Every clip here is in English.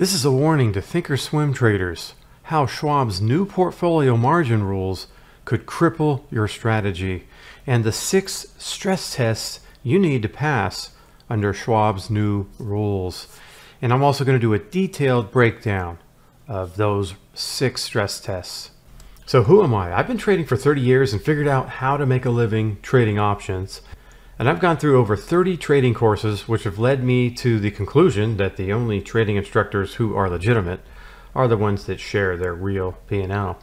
This is a warning to thinkorswim traders how Schwab's new portfolio margin rules could cripple your strategy and the six stress tests you need to pass under Schwab's new rules. And I'm also going to do a detailed breakdown of those six stress tests. So who am I? I've been trading for 30 years and figured out how to make a living trading options. And I've gone through over 30 trading courses, which have led me to the conclusion that the only trading instructors who are legitimate are the ones that share their real P&L.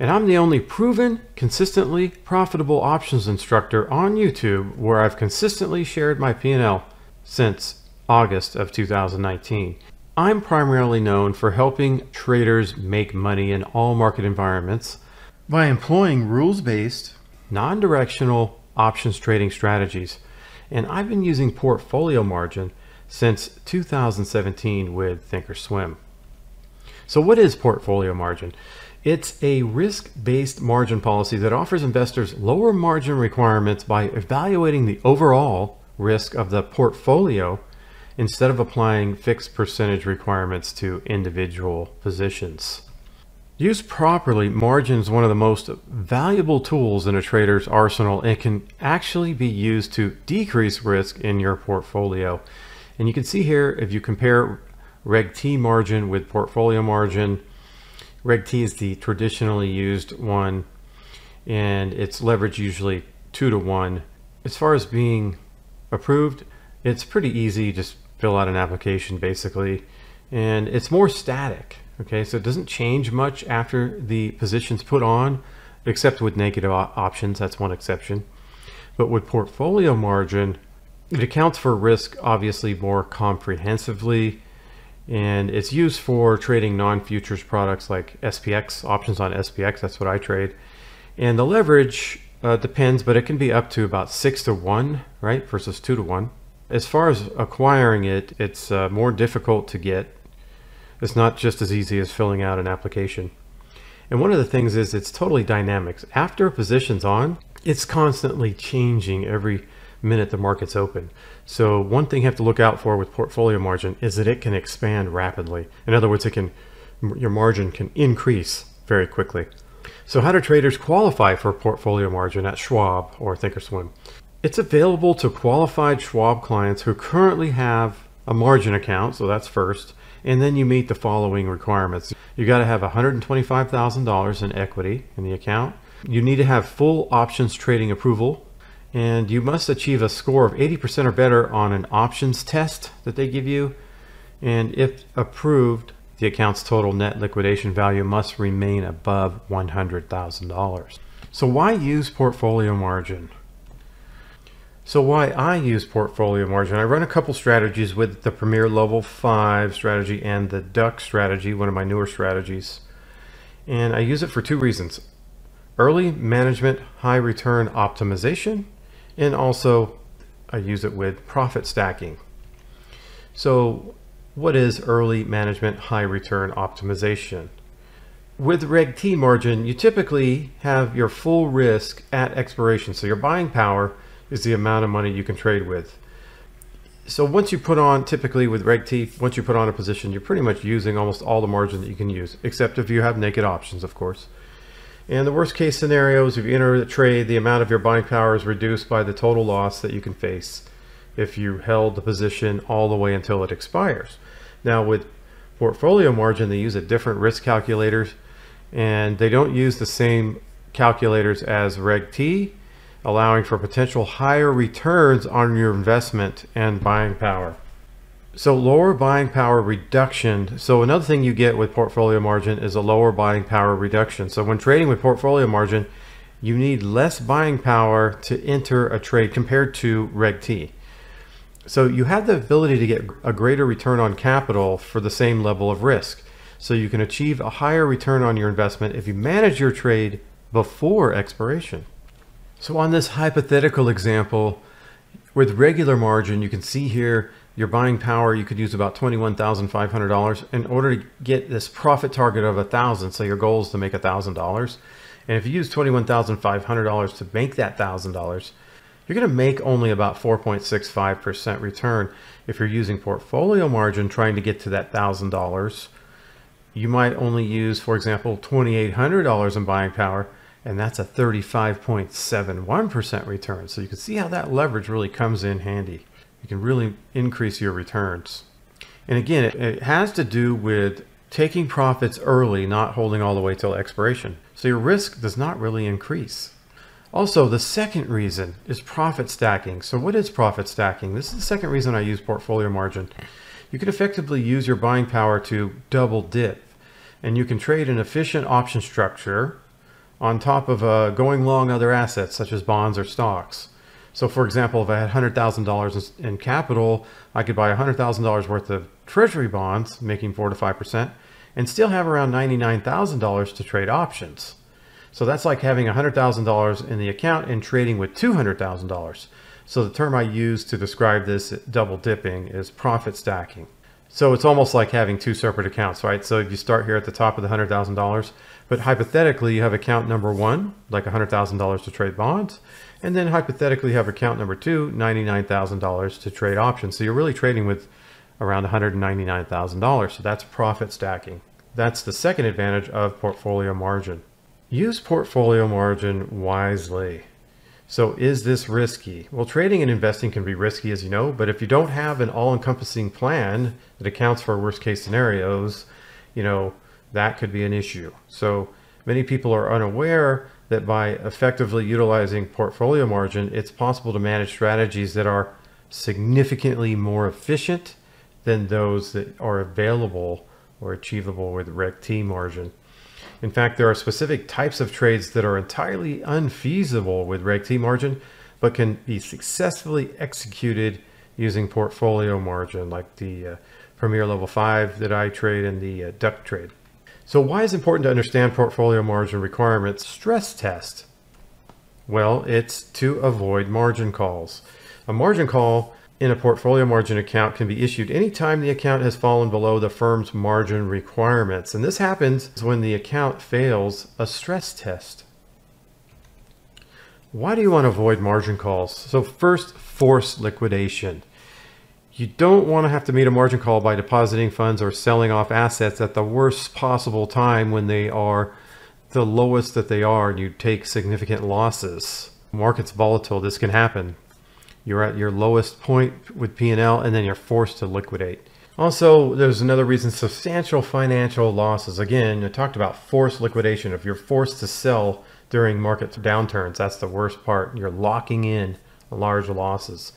And I'm the only proven, consistently profitable options instructor on YouTube where I've consistently shared my P&L since August of 2019. I'm primarily known for helping traders make money in all market environments by employing rules-based, non-directional options trading strategies. And I've been using portfolio margin since 2017 with Thinkorswim. So what is portfolio margin? It's a risk-based margin policy that offers investors lower margin requirements by evaluating the overall risk of the portfolio instead of applying fixed percentage requirements to individual positions. Used properly, margin is one of the most valuable tools in a trader's arsenal and can actually be used to decrease risk in your portfolio. And you can see here, if you compare Reg T margin with portfolio margin, Reg T is the traditionally used one, and it's leverage usually two to one. As far as being approved, it's pretty easy. Just fill out an application basically, and it's more static. Okay, so it doesn't change much after the position's put on, except with negative options, that's one exception. But with portfolio margin, it accounts for risk obviously more comprehensively, and it's used for trading non-futures products like SPX, options on SPX, that's what I trade. And the leverage uh, depends, but it can be up to about six to one, right, versus two to one. As far as acquiring it, it's uh, more difficult to get it's not just as easy as filling out an application. And one of the things is it's totally dynamic. After a position's on, it's constantly changing every minute the market's open. So one thing you have to look out for with portfolio margin is that it can expand rapidly. In other words, it can your margin can increase very quickly. So how do traders qualify for portfolio margin at Schwab or Thinkorswim? It's available to qualified Schwab clients who currently have a margin account, so that's first, and then you meet the following requirements. You got to have $125,000 in equity in the account. You need to have full options trading approval and you must achieve a score of 80% or better on an options test that they give you. And if approved, the account's total net liquidation value must remain above $100,000. So why use portfolio margin? So why I use portfolio margin, I run a couple strategies with the Premier Level 5 strategy and the Duck strategy, one of my newer strategies. And I use it for two reasons. Early management high return optimization, and also I use it with profit stacking. So what is early management high return optimization? With Reg T margin, you typically have your full risk at expiration. So your buying power is the amount of money you can trade with. So once you put on, typically with Reg T, once you put on a position, you're pretty much using almost all the margin that you can use, except if you have naked options, of course. And the worst case scenario is if you enter the trade, the amount of your buying power is reduced by the total loss that you can face if you held the position all the way until it expires. Now with portfolio margin, they use a different risk calculators and they don't use the same calculators as Reg T allowing for potential higher returns on your investment and buying power. So lower buying power reduction. So another thing you get with portfolio margin is a lower buying power reduction. So when trading with portfolio margin, you need less buying power to enter a trade compared to Reg T. So you have the ability to get a greater return on capital for the same level of risk. So you can achieve a higher return on your investment if you manage your trade before expiration. So on this hypothetical example, with regular margin, you can see here your buying power, you could use about $21,500 in order to get this profit target of a thousand. So your goal is to make a thousand dollars. And if you use $21,500 to make that thousand dollars, you're going to make only about 4.65% return. If you're using portfolio margin trying to get to that $1,000, you might only use, for example, $2,800 in buying power, and that's a 35.71% return. So you can see how that leverage really comes in handy. You can really increase your returns. And again, it, it has to do with taking profits early, not holding all the way till expiration. So your risk does not really increase. Also, the second reason is profit stacking. So what is profit stacking? This is the second reason I use portfolio margin. You can effectively use your buying power to double dip and you can trade an efficient option structure on top of uh, going long other assets such as bonds or stocks. So for example, if I had $100,000 in capital, I could buy $100,000 worth of treasury bonds, making 4 to 5%, and still have around $99,000 to trade options. So that's like having $100,000 in the account and trading with $200,000. So the term I use to describe this double dipping is profit stacking. So it's almost like having two separate accounts, right? So if you start here at the top of the $100,000, but hypothetically you have account number one, like $100,000 to trade bonds, and then hypothetically you have account number two, $99,000 to trade options. So you're really trading with around $199,000. So that's profit stacking. That's the second advantage of portfolio margin. Use portfolio margin wisely. So is this risky? Well, trading and investing can be risky, as you know, but if you don't have an all-encompassing plan that accounts for worst case scenarios, you know, that could be an issue. So many people are unaware that by effectively utilizing portfolio margin, it's possible to manage strategies that are significantly more efficient than those that are available or achievable with Reg T margin. In fact, there are specific types of trades that are entirely unfeasible with Reg T margin, but can be successfully executed using portfolio margin, like the uh, Premier Level 5 that I trade and the uh, duck trade. So why is it important to understand portfolio margin requirements stress test? Well, it's to avoid margin calls. A margin call in a portfolio margin account can be issued anytime the account has fallen below the firm's margin requirements. And this happens when the account fails a stress test. Why do you want to avoid margin calls? So first, force liquidation. You don't want to have to meet a margin call by depositing funds or selling off assets at the worst possible time when they are the lowest that they are and you take significant losses. Market's volatile, this can happen. You're at your lowest point with P&L and then you're forced to liquidate. Also, there's another reason, substantial financial losses. Again, I talked about forced liquidation. If you're forced to sell during market downturns, that's the worst part. You're locking in large losses.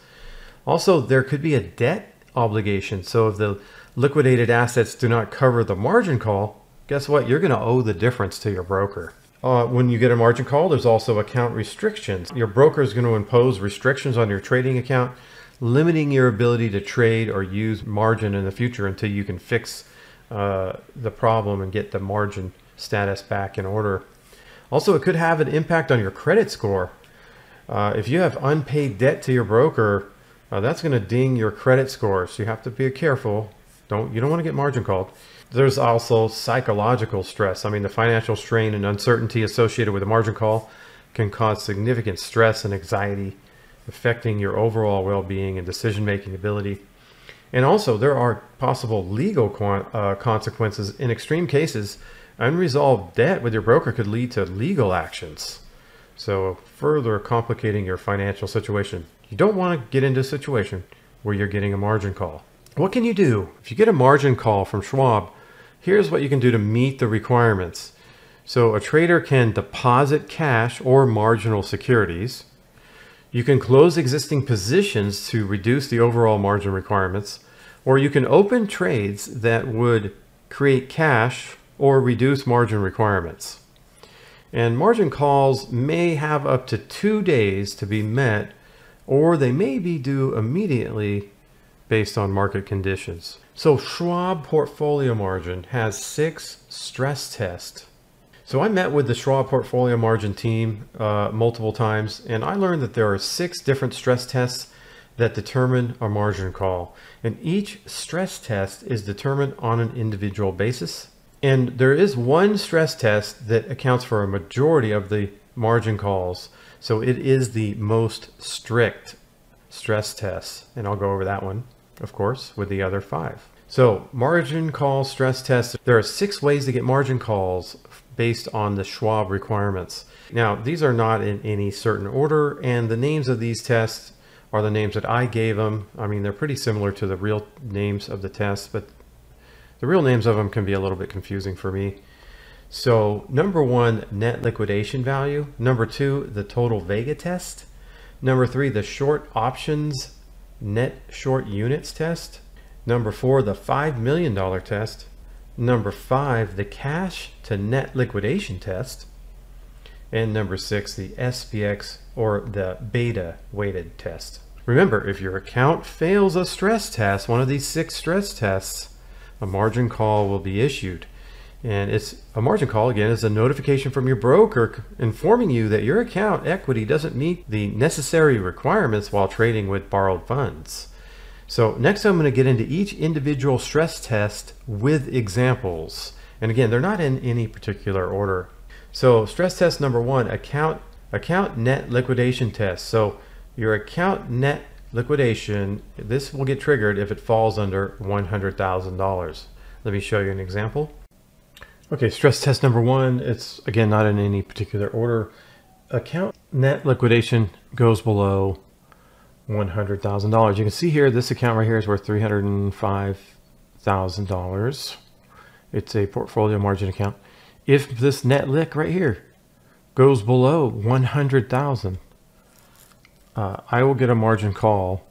Also, there could be a debt obligation. So if the liquidated assets do not cover the margin call, guess what? You're going to owe the difference to your broker. Uh, when you get a margin call, there's also account restrictions. Your broker is going to impose restrictions on your trading account, limiting your ability to trade or use margin in the future until you can fix uh, the problem and get the margin status back in order. Also, it could have an impact on your credit score. Uh, if you have unpaid debt to your broker, uh, that's going to ding your credit score. So you have to be careful. Don't you don't want to get margin called. There's also psychological stress. I mean, the financial strain and uncertainty associated with a margin call can cause significant stress and anxiety, affecting your overall well-being and decision-making ability. And also, there are possible legal uh, consequences. In extreme cases, unresolved debt with your broker could lead to legal actions. So, further complicating your financial situation. You don't want to get into a situation where you're getting a margin call. What can you do? If you get a margin call from Schwab, here's what you can do to meet the requirements. So a trader can deposit cash or marginable securities. You can close existing positions to reduce the overall margin requirements, or you can open trades that would create cash or reduce margin requirements. And margin calls may have up to two days to be met, or they may be due immediately based on market conditions. So Schwab portfolio margin has six stress tests. So I met with the Schwab portfolio margin team uh, multiple times, and I learned that there are six different stress tests that determine a margin call. And each stress test is determined on an individual basis. And there is one stress test that accounts for a majority of the margin calls. So it is the most strict stress test. And I'll go over that one, of course, with the other five. So margin call stress test. There are six ways to get margin calls based on the Schwab requirements. Now, these are not in any certain order, and the names of these tests are the names that I gave them. I mean, they're pretty similar to the real names of the tests, but the real names of them can be a little bit confusing for me. So number one, net liquidation value. Number two, the total Vega test. Number three, the short options net short units test. Number four, the $5 million test. Number five, the cash to net liquidation test. And number six, the SPX or the beta weighted test. Remember, if your account fails a stress test, one of these six stress tests, a margin call will be issued. And it's a margin call again is a notification from your broker informing you that your account equity doesn't meet the necessary requirements while trading with borrowed funds. So next I'm going to get into each individual stress test with examples. And again, they're not in any particular order. So stress test number one, account account net liquidation test. So your account net liquidation, this will get triggered if it falls under $100,000. Let me show you an example. Okay, stress test number one, it's again not in any particular order. Account net liquidation goes below $100,000. You can see here, this account right here is worth $305,000. It's a portfolio margin account. If this net lick right here goes below 100,000, uh, I will get a margin call.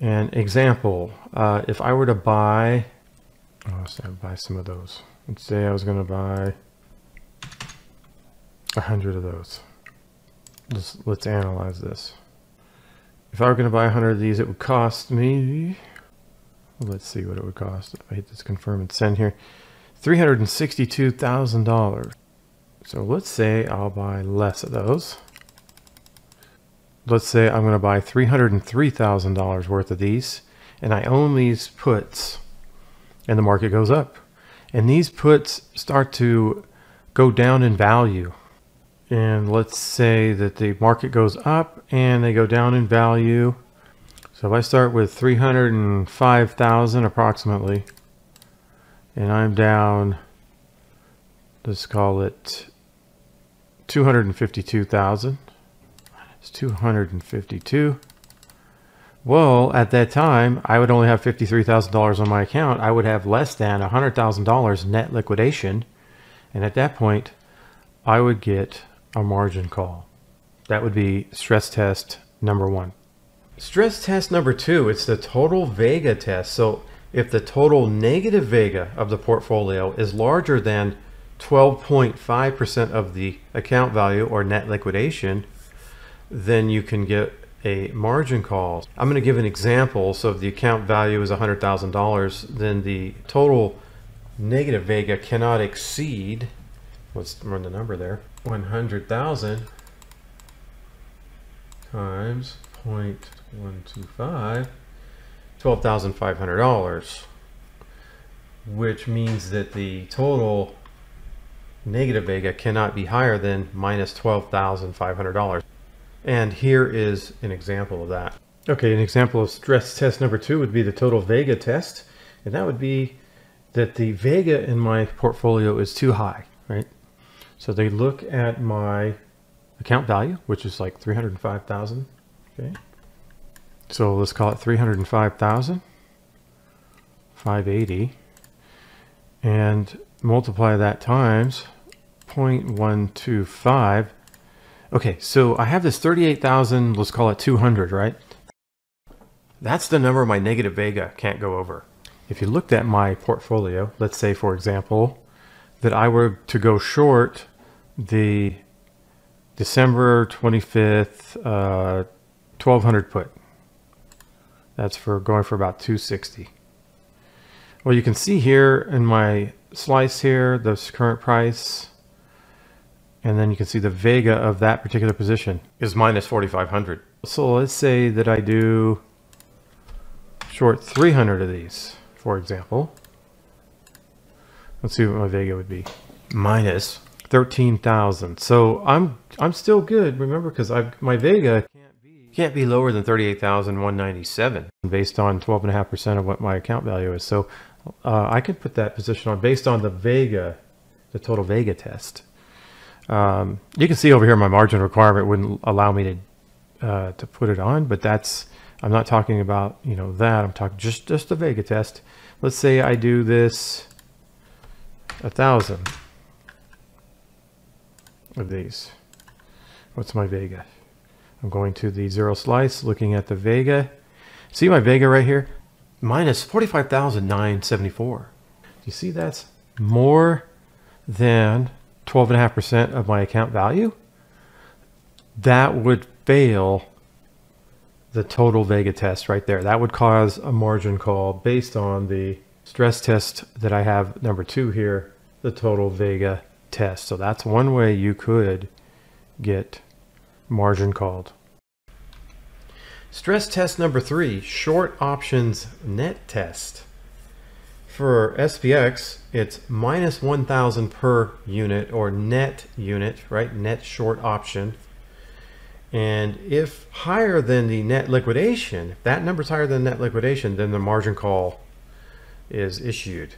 And example, uh, if I were to buy, oh, say I buy some of those. Let's say I was going to buy a hundred of those. Let's, let's analyze this. If I were going to buy a hundred of these, it would cost me, let's see what it would cost I hit this confirm and send here, $362,000. So let's say I'll buy less of those. Let's say I'm going to buy $303,000 worth of these and I own these puts and the market goes up. And these puts start to go down in value. And let's say that the market goes up and they go down in value. So if I start with 305,000 approximately, and I'm down, let's call it 252,000. It's 252. Well, at that time, I would only have $53,000 on my account. I would have less than $100,000 net liquidation. And at that point, I would get a margin call. That would be stress test number one. Stress test number two, it's the total Vega test. So if the total negative Vega of the portfolio is larger than 12.5% of the account value or net liquidation, then you can get a margin call. I'm going to give an example. So if the account value is $100,000, then the total negative Vega cannot exceed, let's run the number there, 100,000 times 0.125, $12,500, which means that the total negative Vega cannot be higher than minus $12,500. And here is an example of that. Okay, an example of stress test number two would be the total Vega test. And that would be that the Vega in my portfolio is too high, right? So they look at my account value, which is like 305,000. Okay. So let's call it 305,000, 580, and multiply that times 0.125 Okay, so I have this 38,000, let's call it 200, right? That's the number my negative Vega can't go over. If you looked at my portfolio, let's say for example, that I were to go short the December 25th uh, 1200 put. That's for going for about 260. Well, you can see here in my slice here, this current price, and then you can see the vega of that particular position is minus 4,500. So let's say that I do short 300 of these, for example. Let's see what my vega would be. Minus 13,000. So I'm I'm still good. Remember, because I my Vega can't be can't be lower than 38,197 based on 12.5% of what my account value is. So uh, I can put that position on based on the Vega, the total Vega test. Um, you can see over here my margin requirement wouldn't allow me to uh, to put it on, but that's I'm not talking about you know that. I'm talking just just the Vega test. Let's say I do this a thousand of these. What's my Vega? I'm going to the zero slice, looking at the Vega. See my Vega right here? Minus 45,974. Do you see that's more than 12.5% of my account value? That would fail the total Vega test right there. That would cause a margin call based on the stress test that I have number two here, the total Vega test. So that's one way you could get margin called. Stress test number three, short options net test. For SPX, it's minus 1,000 per unit or net unit, right? Net short option. And if higher than the net liquidation, if that number is higher than net liquidation, then the margin call is issued.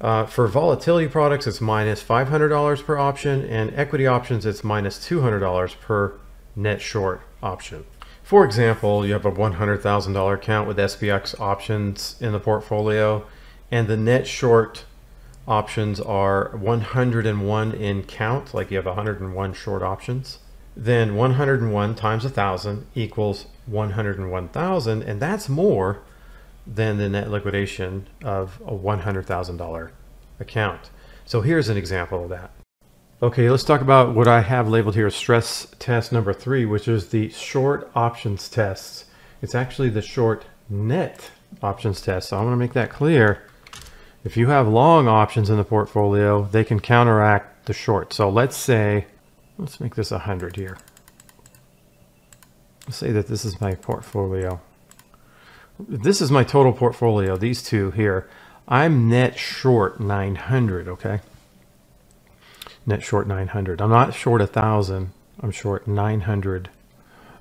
Uh, for volatility products, it's minus $500 per option, and equity options, it's minus $200 per net short option. For example, you have a $100,000 account with SPX options in the portfolio, and the net short options are 101 in count, like you have 101 short options. Then 101 times 1,000 equals 101,000, and that's more than the net liquidation of a $100,000 account. So here's an example of that. Okay, let's talk about what I have labeled here stress test number three, which is the short options tests. It's actually the short net options test. So I want to make that clear. If you have long options in the portfolio, they can counteract the short. So let's say, let's make this 100 here. Let's say that this is my portfolio this is my total portfolio, these two here. I'm net short 900, okay? Net short 900. I'm not short a 1,000. I'm short 900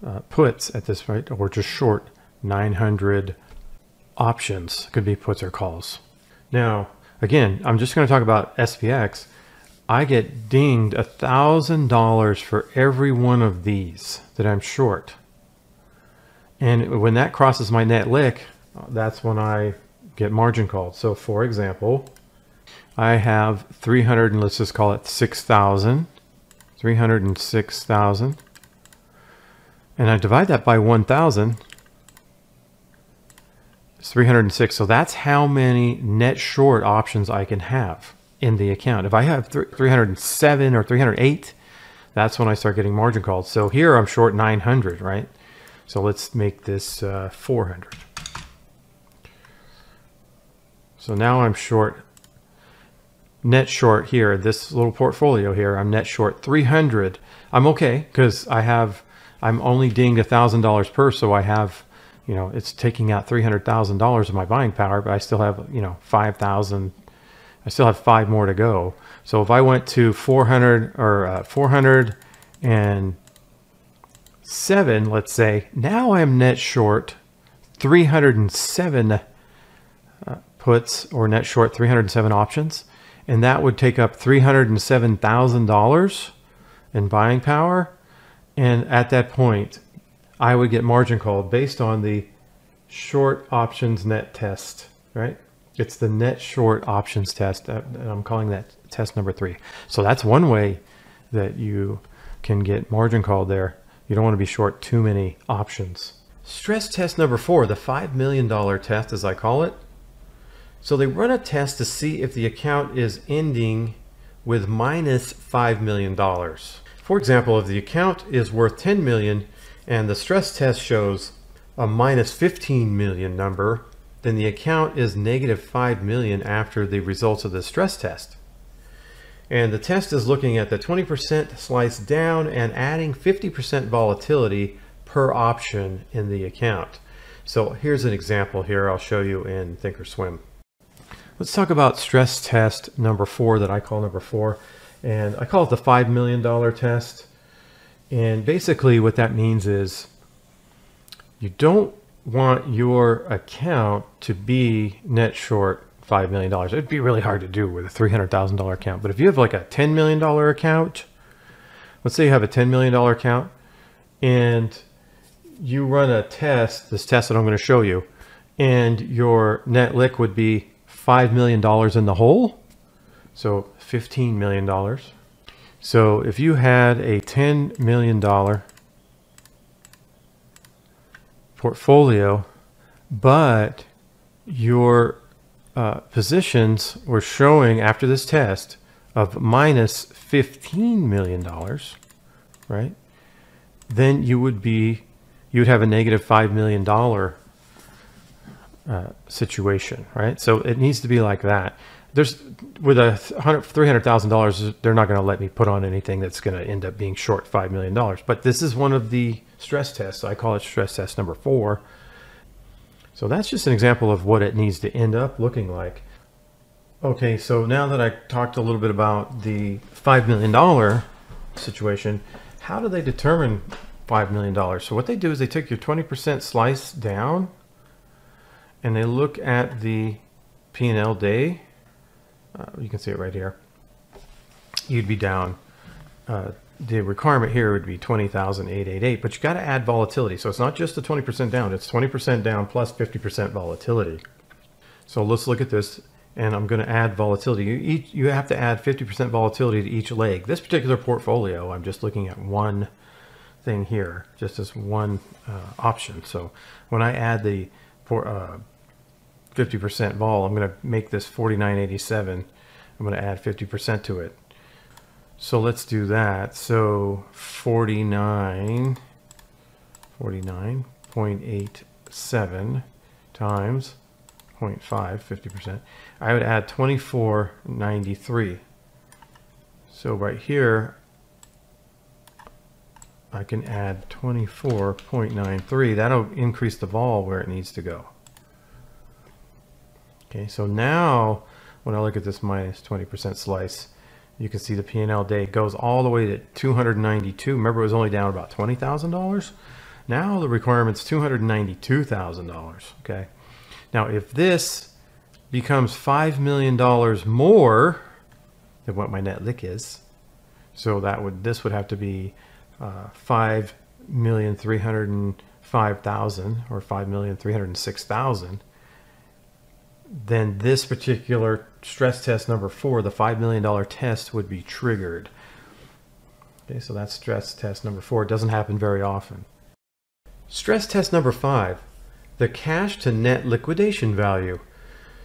uh, puts at this rate, or just short 900 options. Could be puts or calls. Now, again, I'm just going to talk about SPX. I get dinged a $1,000 for every one of these that I'm short. And when that crosses my net lick, that's when I get margin called. So for example, I have 300 and let's just call it 6,000, 306,000. And I divide that by 1,000, it's 306. So that's how many net short options I can have in the account. If I have 307 or 308, that's when I start getting margin calls. So here I'm short 900, right? So let's make this uh, 400. So now I'm short, net short here, this little portfolio here, I'm net short 300. I'm okay because I have, I'm only dinged $1,000 per, so I have, you know, it's taking out $300,000 of my buying power, but I still have, you know, 5,000, I still have five more to go. So if I went to 400 or uh, 400 and seven, let's say, now I'm net short 307 uh, puts or net short 307 options. And that would take up $307,000 in buying power. And at that point, I would get margin called based on the short options net test, right? It's the net short options test. Uh, and I'm calling that test number three. So that's one way that you can get margin called there. You don't want to be short too many options. Stress test number four, the $5 million test as I call it. So they run a test to see if the account is ending with minus $5 million. For example, if the account is worth 10 million and the stress test shows a minus 15 million number, then the account is negative 5 million after the results of the stress test. And the test is looking at the 20% slice down and adding 50% volatility per option in the account. So here's an example here I'll show you in Thinkorswim. Let's talk about stress test number four that I call number four. And I call it the $5 million test. And basically what that means is you don't want your account to be net short $5 million. It'd be really hard to do with a $300,000 account. But if you have like a $10 million account, let's say you have a $10 million account and you run a test, this test that I'm going to show you, and your net lick would be $5 million in the hole. So $15 million. So if you had a $10 million portfolio, but your uh, positions were showing after this test of minus $15 million, right? Then you would be, you would have a negative $5 million uh, situation, right? So it needs to be like that. There's with a hundred, three hundred thousand dollars, they're not going to let me put on anything that's going to end up being short five million dollars. But this is one of the stress tests. I call it stress test number four. So that's just an example of what it needs to end up looking like. Okay, so now that I talked a little bit about the $5 million situation, how do they determine $5 million? So what they do is they take your 20% slice down and they look at the P&L day. Uh, you can see it right here. You'd be down uh, the requirement here would be 20,888, but you got to add volatility. So it's not just the 20% down, it's 20% down plus 50% volatility. So let's look at this and I'm going to add volatility. You, each, you have to add 50% volatility to each leg. This particular portfolio, I'm just looking at one thing here, just as one uh, option. So when I add the 50% uh, vol, I'm going to make this 4987. I'm going to add 50% to it. So let's do that. So 49, 49.87 times 0.5, 50%. I would add 24.93. So right here, I can add 24.93. That'll increase the vol where it needs to go. Okay, so now when I look at this minus 20% slice, you can see the P&L day goes all the way to 292. Remember, it was only down about $20,000. Now the requirement's $292,000, okay? Now, if this becomes $5 million more than what my net lick is, so that would this would have to be uh, 5,305,000 or 5,306,000 then this particular stress test number four, the $5 million test would be triggered. Okay, so that's stress test number four. It doesn't happen very often. Stress test number five, the cash to net liquidation value.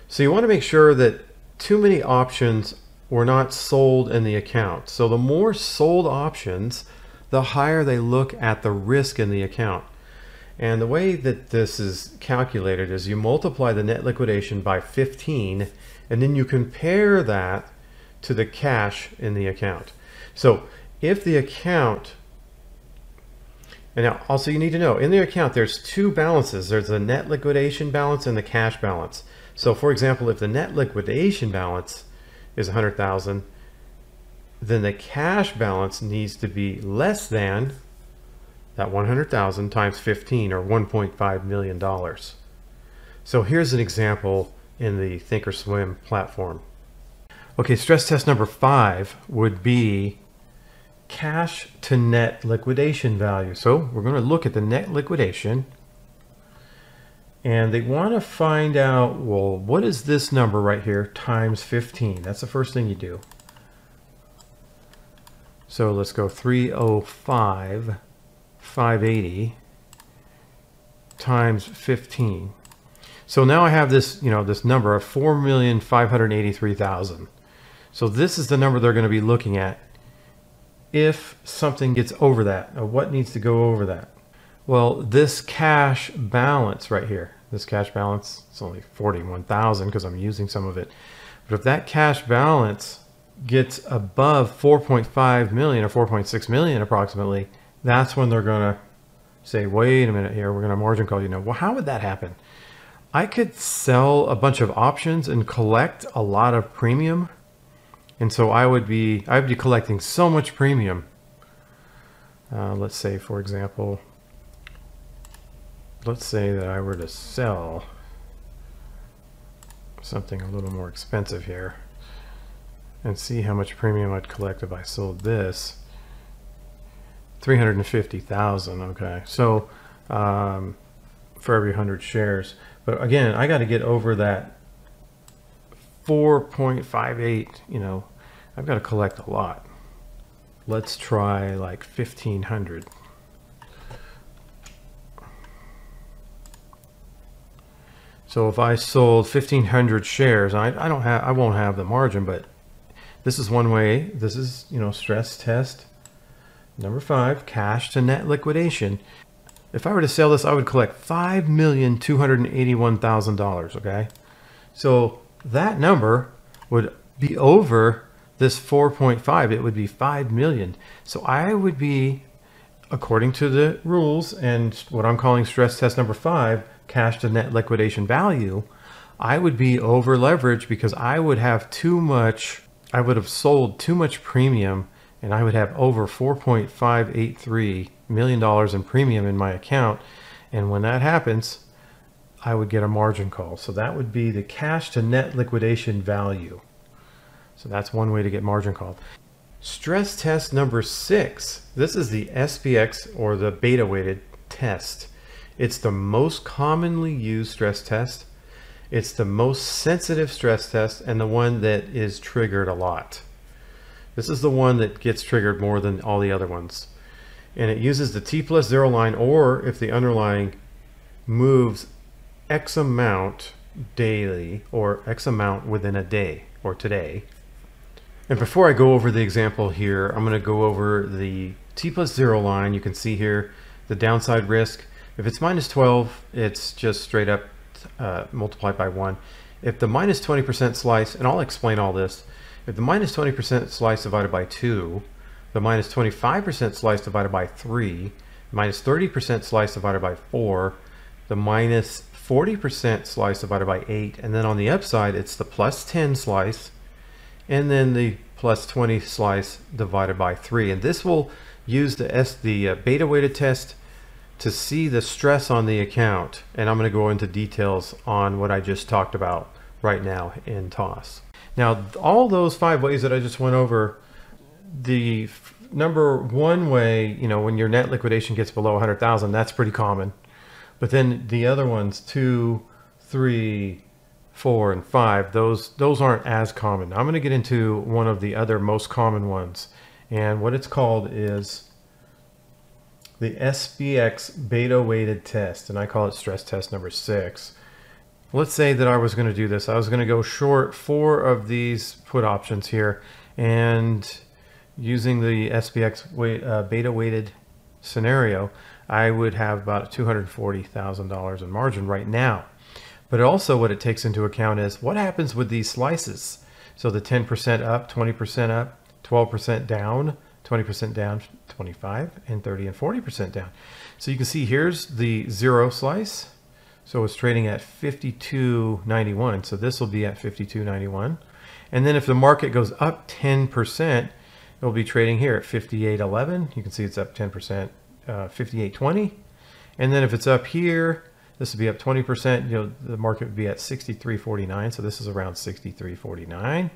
So you want to make sure that too many options were not sold in the account. So the more sold options, the higher they look at the risk in the account. And the way that this is calculated is you multiply the net liquidation by 15 and then you compare that to the cash in the account. So if the account, and now also you need to know, in the account there's two balances. There's the net liquidation balance and the cash balance. So for example, if the net liquidation balance is 100,000, then the cash balance needs to be less than that 100,000 times 15 or 1.5 million dollars. So here's an example in the thinkorswim platform. Okay, stress test number five would be cash to net liquidation value. So we're going to look at the net liquidation and they want to find out, well, what is this number right here times 15? That's the first thing you do. So let's go 305 580 times 15. So now I have this, you know, this number of 4,583,000. So this is the number they're going to be looking at if something gets over that. What needs to go over that? Well, this cash balance right here, this cash balance, it's only 41,000 because I'm using some of it. But if that cash balance gets above 4.5 million or 4.6 million approximately, that's when they're going to say, wait a minute here, we're going to margin call you know. Well, how would that happen? I could sell a bunch of options and collect a lot of premium And so I would be, I'd be collecting so much premium. Uh, let's say, for example, let's say that I were to sell something a little more expensive here and see how much premium I'd collect if I sold this. 350,000. Okay. So, um, for every 100 shares. But again, I got to get over that 4.58, you know, I've got to collect a lot. Let's try like 1500. So if I sold 1500 shares, I, I don't have, I won't have the margin, but this is one way. This is, you know, stress test. Number five, cash to net liquidation. If I were to sell this, I would collect $5,281,000, okay? So that number would be over this 4.5. It would be 5 million. So I would be, according to the rules and what I'm calling stress test number five, cash to net liquidation value, I would be over leveraged because I would have too much, I would have sold too much premium and I would have over 4.583 million dollars in premium in my account. And when that happens, I would get a margin call. So that would be the cash to net liquidation value. So that's one way to get margin called. Stress test number six. This is the SPX or the beta weighted test. It's the most commonly used stress test. It's the most sensitive stress test and the one that is triggered a lot. This is the one that gets triggered more than all the other ones. And it uses the T plus zero line or if the underlying moves X amount daily or X amount within a day or today. And before I go over the example here, I'm going to go over the T plus zero line. You can see here the downside risk. If it's minus 12, it's just straight up uh, multiplied by one. If the minus 20% slice, and I'll explain all this, if the minus 20% slice divided by two, the minus 25% slice divided by three, minus 30% slice divided by four, the minus 40% slice divided by 8, and then on the upside, it's the plus 10 slice, and then the plus 20 slice divided by 3. And this will use the, S, the uh, beta weighted test to see the stress on the account. And I'm going to go into details on what I just talked about right now in TOS. Now, all those five ways that I just went over, the number one way, you know, when your net liquidation gets below 100,000, that's pretty common. But then the other ones, two, three, four, and five, those those aren't as common. I'm going to get into one of the other most common ones. And what it's called is the SPX beta weighted test. And I call it stress test number six. Let's say that I was going to do this. I was going to go short four of these put options here. And using the SPX weight, uh, beta weighted scenario, I would have about $240,000 in margin right now. But also what it takes into account is what happens with these slices. So the 10% up, 20% up, 12% down, 20% down, 25 and 30 and 40% down. So you can see here's the zero slice. So it's trading at 52.91. So this will be at 52.91. And then if the market goes up 10%, it'll be trading here at 58.11. You can see it's up 10% uh, 58.20. And then if it's up here, this would be up 20%. You know, the market would be at 63.49. So this is around 63.49.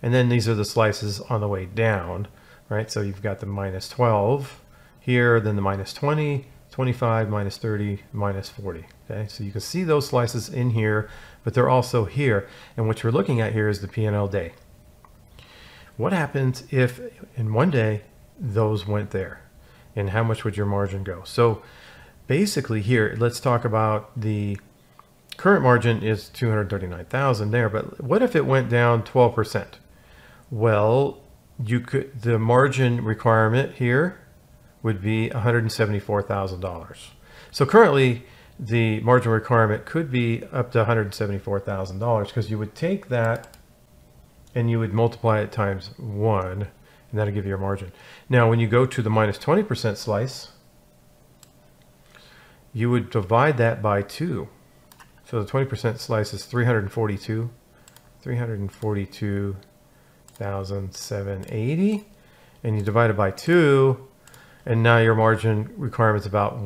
And then these are the slices on the way down, right? So you've got the minus 12 here, then the minus 20, 25, minus 30, minus 40. Okay, so you can see those slices in here, but they're also here. And what you're looking at here is the P&L day. What happens if in one day those went there? and how much would your margin go? So basically here, let's talk about the current margin is 239,000 there, but what if it went down 12%? Well, you could, the margin requirement here would be $174,000. So currently the margin requirement could be up to $174,000 because you would take that and you would multiply it times one and that'll give you your margin. Now, when you go to the minus 20% slice, you would divide that by two. So the 20% slice is 342, 342 14780 and you divide it by 2 and now your margin requirement is about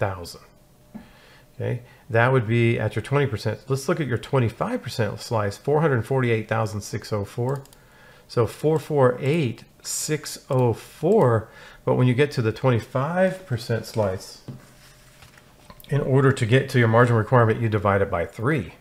171,000. Okay, that would be at your 20%. Let's look at your 25% slice, 448,604. So 448,604. But when you get to the 25% slice, in order to get to your margin requirement, you divide it by three.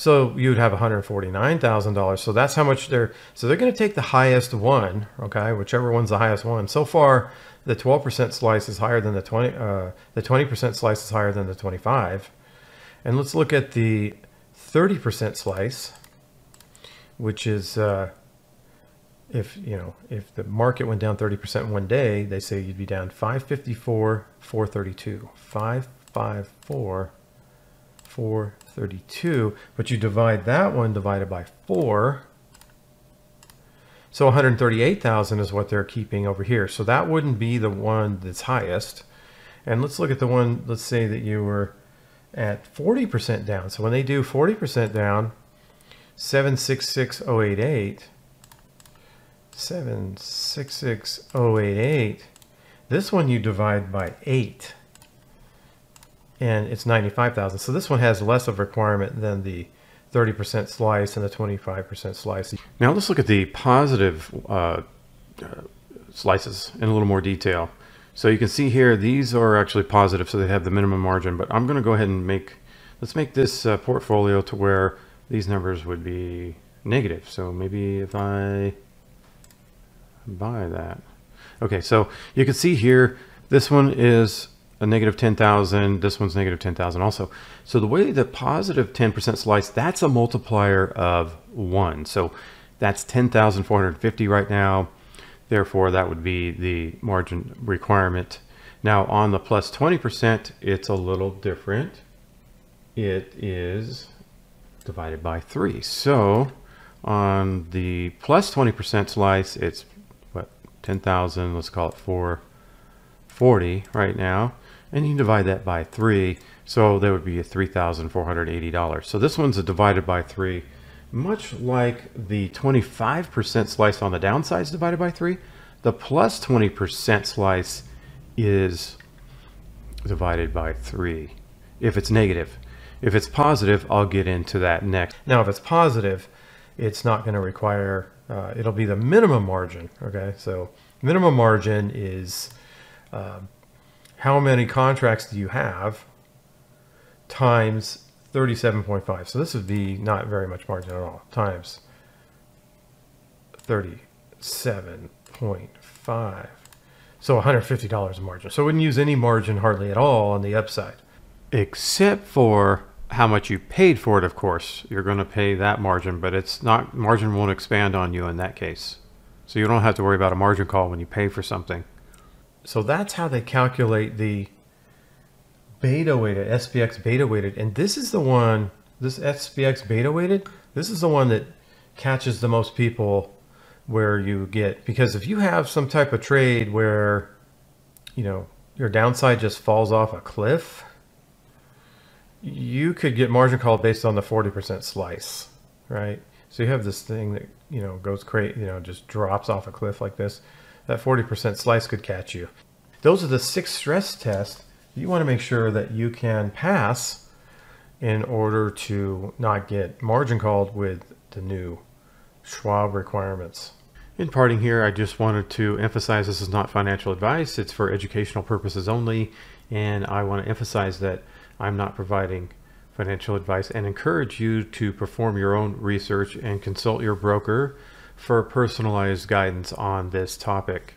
So you'd have $149,000. So that's how much they're, so they're going to take the highest one, okay, whichever one's the highest one. So far, the 12% slice is higher than the 20, uh, the 20% slice is higher than the 25. And let's look at the 30% slice, which is, uh, if, you know, if the market went down 30% one day, they say you'd be down 554, 432, 554, 432, but you divide that one divided by four, so 138,000 is what they're keeping over here. So that wouldn't be the one that's highest. And let's look at the one, let's say that you were at 40% down. So when they do 40% down, 766088, 766088, this one you divide by 8 and it's 95,000. So this one has less of a requirement than the 30% slice and the 25% slice. Now let's look at the positive uh, uh, slices in a little more detail. So you can see here, these are actually positive, so they have the minimum margin, but I'm gonna go ahead and make, let's make this uh, portfolio to where these numbers would be negative. So maybe if I buy that. Okay, so you can see here, this one is a negative 10,000. This one's negative 10,000 also. So the way the positive 10% slice, that's a multiplier of one. So that's 10,450 right now. Therefore, that would be the margin requirement. Now on the plus 20%, it's a little different. It is divided by three. So on the plus 20% slice, it's what, 10,000, let's call it 440 right now and you divide that by three so that would be a $3,480 so this one's a divided by three much like the 25% slice on the downside is divided by three the plus 20% slice is divided by three. If it's negative. If it's positive I'll get into that next. Now if it's positive it's not going to require uh, it'll be the minimum margin okay? So minimum margin is uh, how many contracts do you have times 37.5. So this would be not very much margin at all, times 37.5. So $150 a margin. So I wouldn't use any margin hardly at all on the upside. Except for how much you paid for it, of course. You're going to pay that margin, but it's not margin won't expand on you in that case. So you don't have to worry about a margin call when you pay for something. So that's how they calculate the beta weighted, SPX beta weighted. And this is the one, this SPX beta weighted, this is the one that catches the most people where you get, because if you have some type of trade where, you know, your downside just falls off a cliff, you could get margin call based on the 40% slice, right? So you have this thing that, you know, goes crazy, you know, just drops off a cliff like this that 40% slice could catch you. Those are the six stress tests you want to make sure that you can pass in order to not get margin called with the new Schwab requirements. In parting here, I just wanted to emphasize this is not financial advice. It's for educational purposes only. And I want to emphasize that I'm not providing financial advice and encourage you to perform your own research and consult your broker for personalized guidance on this topic.